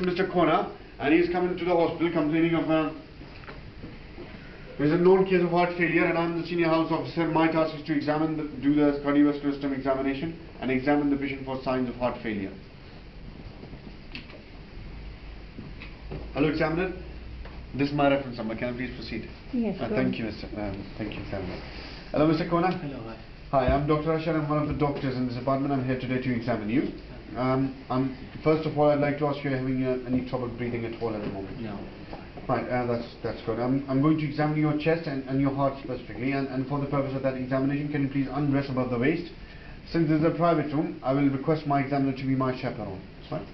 Mr. Mr. Kona, and he's coming to the hospital complaining of a. There's a known case of heart failure, and I'm the senior house officer. My task is to examine, the, do the cardiovascular system examination, and examine the patient for signs of heart failure. Hello, examiner. This is my reference number. Can I please proceed? Yes, Uh, go thank you, Mr. Um, thank you, examiner. Hello, Mr. Kona. Hello, hi. Hi, I'm Dr. Asher. I'm one of the doctors in this department. I'm here today to examine you. Um, I'm, first of all, I'd like to ask you, are having uh, any trouble breathing at all at the moment? No. Right, uh, that's that's good. I'm, I'm going to examine your chest and, and your heart specifically, and, and for the purpose of that examination, can you please undress above the waist? Since this is a private room, I will request my examiner to be my chaperone. That's right.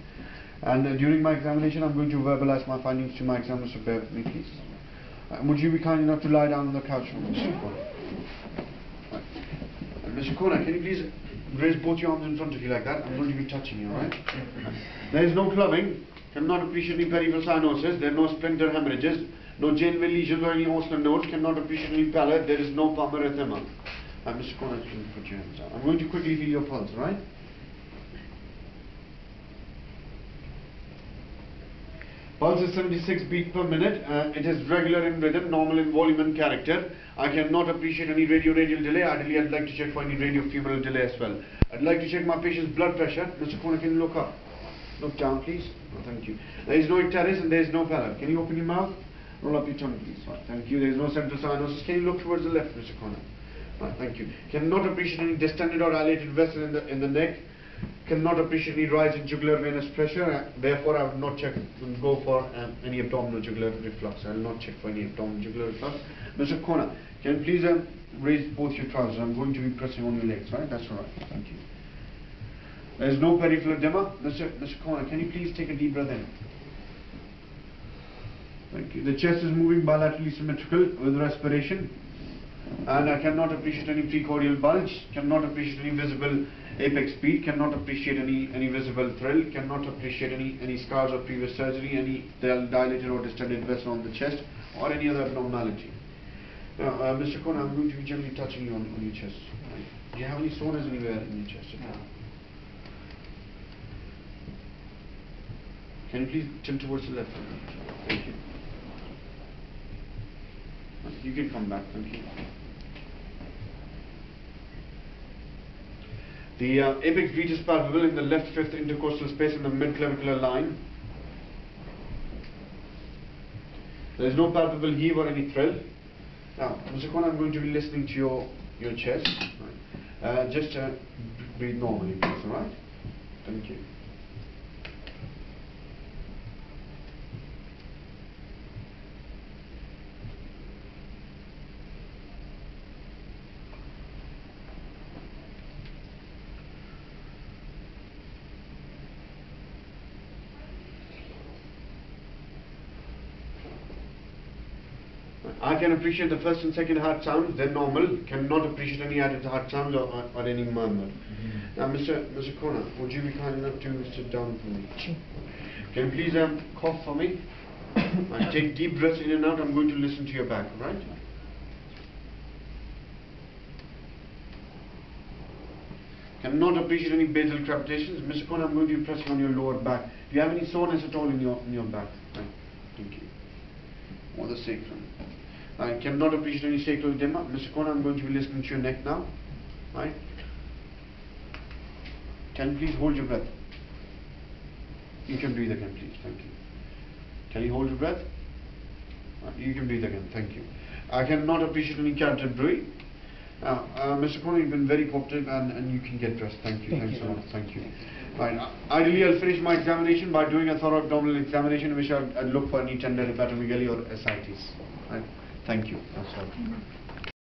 And uh, during my examination, I'm going to verbalize my findings to my examiner, so bear with me, please. Uh, would you be kind enough to lie down on the couch for me, Mr. Kona? Right. Uh, Mr. Kona, can you please raise both your arms in front of you like that? I'm going to be touching you, all right? There is no clubbing, cannot appreciate any peripheral cyanosis, there are no splinter hemorrhages, no Janeway lesions or any Osler nodes, cannot appreciate any pallor, there is no pulmonary edema. Uh, Mr. Kona, you can put your hands down. I'm going to quickly feel your pulse, right? Pulse is 76 beats per minute. Uh, it is regular in rhythm, normal in volume and character. I cannot appreciate any radio-radial delay. Ideally, I'd like to check for any radio-femoral delay as well. I'd like to check my patient's blood pressure. Mr. Kona, can you look up? Look down, please. Oh, thank you. There is no icterus and there is no pallor. Can you open your mouth? Roll up your tongue, please. Right, thank you. There is no central cyanosis. Can you look towards the left, Mr. Kona? Right, thank you. Cannot appreciate any distended or dilated vessel in the in the neck. Cannot appreciate any rise in jugular venous pressure. Therefore, I would not check go for um, any abdominojugular reflux. I will not check for any abdominojugular reflux. Mr. Kona, can you please um, raise both your trousers? I'm going to be pressing on your legs. Right? That's all right. Thank you. There is no peripheral edema. Mr. Mr. Kona, can you please take a deep breath in? Thank you. The chest is moving bilaterally symmetrical with respiration. And I cannot appreciate any precordial bulge, cannot appreciate any visible apex beat, cannot appreciate any, any visible thrill, cannot appreciate any, any scars of previous surgery, any dilated or distended vessel on the chest, or any other abnormality. Now, uh, Mr. Kona, I'm going to be gently touching you on, on your chest. Do you have any soreness anywhere in your chest? No. Can you please tilt towards the left? Thank you. You can come back, thank you. The uh, apex is palpable in the left fifth intercostal space in the mid-clavicular line. There is no palpable heave or any thrill. Now, Mr. Kwan, I'm going to be listening to your, your chest. Right. Uh, just uh, breathe normally, please, alright? Thank you. I can appreciate the first and second heart sounds, they're normal, cannot appreciate any added heart sounds or, or, or any murmur. Now, Mr. Mr. Kona, would you be kind enough to sit down for me? Can you please um, cough for me? and take deep breaths in and out. I'm going to listen to your back, right? Cannot appreciate any basal crepitations. Mr. Kona, I'm going to be pressing on your lower back. Do you have any soreness at all in your in your back? Right. Thank you. Or the sacrum. I cannot appreciate any sacral edema. Mr. Kona, I'm going to be listening to your neck now. Right? Can you please hold your breath? You can breathe again, please. Thank you. Can you hold your breath? Uh, You can breathe again. Thank you. I cannot appreciate any bruit. Now, uh, Mr. Kona, you've been very cooperative and, and you can get dressed. Thank you. Thank Thanks you. a lot. Thank you. Right. uh, Ideally, I'll finish my examination by doing a thorough abdominal examination in which I'd, I'd look for any tender hepatomegaly or ascites. Right. Thank you. That's all. Mm-hmm.